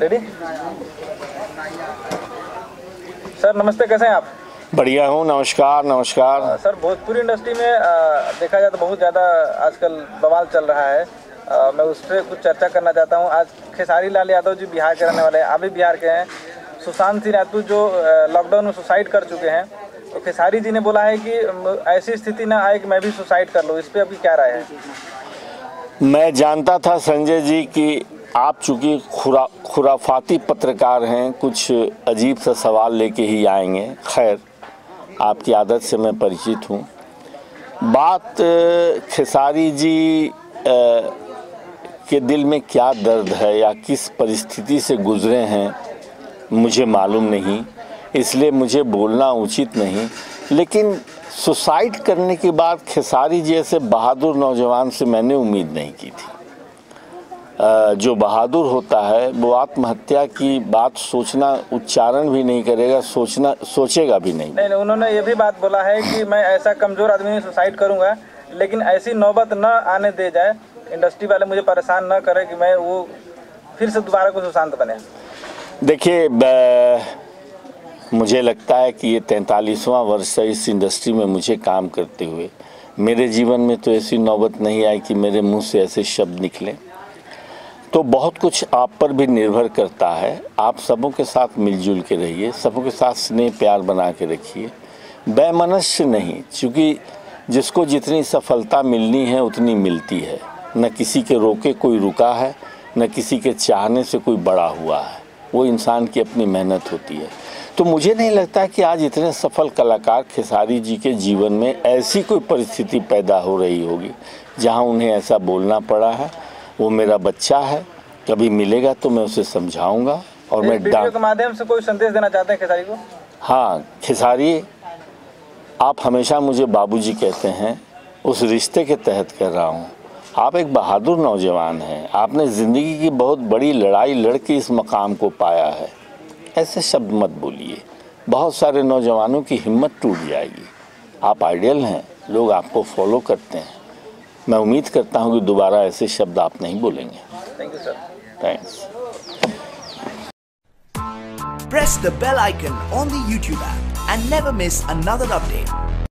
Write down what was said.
Ready sir नमस्ते कैसे हैं आप? बढ़िया हूँ नमस्कार नमस्कार। सर भोजपुरी इंडस्ट्री में अ, देखा जाए तो बहुत ज़्यादा आजकल बवाल चल रहा है। अ, मैं उस पर कुछ चर्चा करना चाहता हूँ। आज खेसारी लाल यादव जी बिहार के रहने वाले हैं। आप भी बिहार के हैं। सुशांत सिंह राजपूत जो लॉकडाउन में सुसाइड कर चुके हैं। तो खेसारी जी ने बोला है कि ऐसी स्थिति ना आए कि मैं भी सुसाइड कर लूँ। इस पर अभी क्या राय है? मैं जानता था संजय जी कि आप चूँकि खुरा खुराफाती पत्रकार हैं कुछ अजीब सा सवाल लेके ही आएँगे। खैर आपकी आदत से मैं परिचित हूँ। बात खेसारी जी अ, के दिल में क्या दर्द है या किस परिस्थिति से गुजरे हैं मुझे मालूम नहीं इसलिए मुझे बोलना उचित नहीं। लेकिन सुसाइड करने के बाद खेसारी जैसे बहादुर नौजवान से मैंने उम्मीद नहीं की थी। जो बहादुर होता है वो आत्महत्या की बात सोचना उच्चारण भी नहीं करेगा सोचना सोचेगा भी नहीं। नहीं नहीं उन्होंने ये भी बात बोला है कि मैं ऐसा कमज़ोर आदमी सुसाइड करूँगा लेकिन ऐसी नौबत न आने दे जाए इंडस्ट्री वाले मुझे परेशान न करें कि मैं वो फिर से दोबारा को सुशांत बने। देखिए मुझे लगता है कि ये तैंतालीसवां वर्ष है इस इंडस्ट्री में मुझे काम करते हुए। मेरे जीवन में तो ऐसी नौबत नहीं आई कि मेरे मुँह से ऐसे शब्द निकले। तो बहुत कुछ आप पर भी निर्भर करता है। आप सबों के साथ मिलजुल के रहिए, सबों के साथ स्नेह प्यार बना के रखिए। बैमनस्य नहीं, क्योंकि जिसको जितनी सफलता मिलनी है, उतनी मिलती है। न किसी के रोके कोई रुका है, न किसी के चाहने से कोई बड़ा हुआ है। वो इंसान की अपनी मेहनत होती है। तो मुझे नहीं लगता कि आज इतने सफल कलाकार खेसारी जी के जीवन में ऐसी कोई परिस्थिति पैदा हो रही होगी, जहाँ उन्हें ऐसा बोलना पड़ा है। वो मेरा बच्चा है कभी मिलेगा तो मैं उसे समझाऊँगा और मैं वीडियो के माध्यम से कोई संदेश देना चाहते हैं खेसारी को? हाँ खेसारी आप हमेशा मुझे बाबूजी कहते हैं उस रिश्ते के तहत कर रहा हूँ। आप एक बहादुर नौजवान हैं। आपने ज़िंदगी की बहुत बड़ी लड़ाई लड़ के इस मकाम को पाया है। ऐसे शब्द मत बोलिए। बहुत सारे नौजवानों की हिम्मत टूट जाएगी। आप आइडियल हैं लोग आपको फॉलो करते हैं। मैं उम्मीद करता हूँ कि दोबारा ऐसे शब्द आप नहीं बोलेंगे। Thanks press the bell icon on the YouTube and never miss another update